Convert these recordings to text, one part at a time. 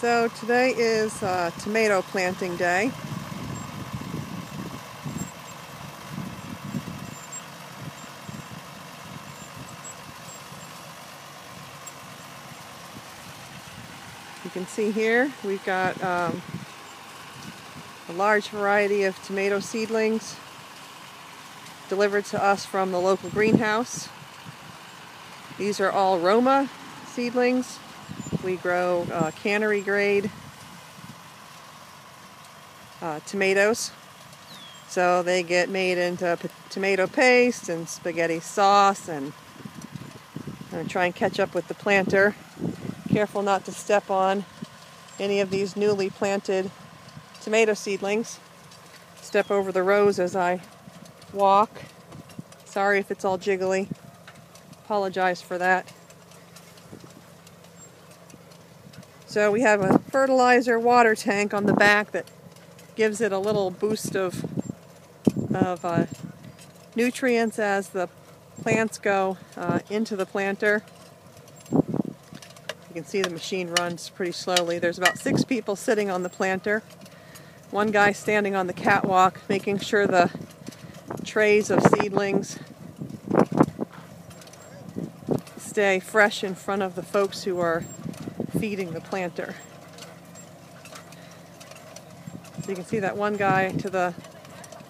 So today is uh, tomato planting day. You can see here we've got um, a large variety of tomato seedlings delivered to us from the local greenhouse. These are all Roma seedlings. We grow uh, cannery grade uh, tomatoes. So they get made into tomato paste and spaghetti sauce and I'm try and catch up with the planter. Careful not to step on any of these newly planted tomato seedlings. Step over the rows as I walk. Sorry if it's all jiggly. Apologize for that. So we have a fertilizer water tank on the back that gives it a little boost of, of uh, nutrients as the plants go uh, into the planter. You can see the machine runs pretty slowly. There's about six people sitting on the planter. One guy standing on the catwalk making sure the trays of seedlings stay fresh in front of the folks who are feeding the planter. So you can see that one guy to the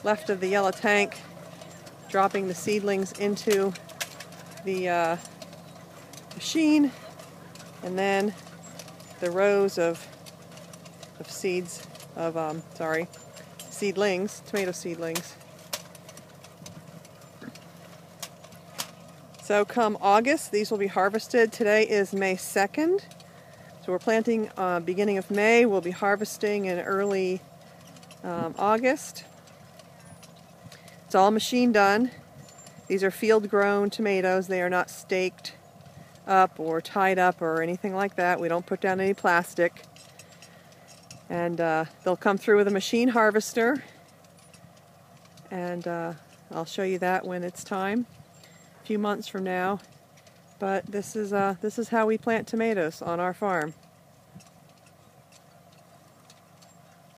left of the yellow tank dropping the seedlings into the uh, machine and then the rows of of seeds of um, sorry seedlings tomato seedlings. So come August these will be harvested. Today is May 2nd so we're planting uh, beginning of May. We'll be harvesting in early um, August. It's all machine done. These are field grown tomatoes. They are not staked up or tied up or anything like that. We don't put down any plastic. And uh, they'll come through with a machine harvester. And uh, I'll show you that when it's time, a few months from now. But this is, uh, this is how we plant tomatoes on our farm.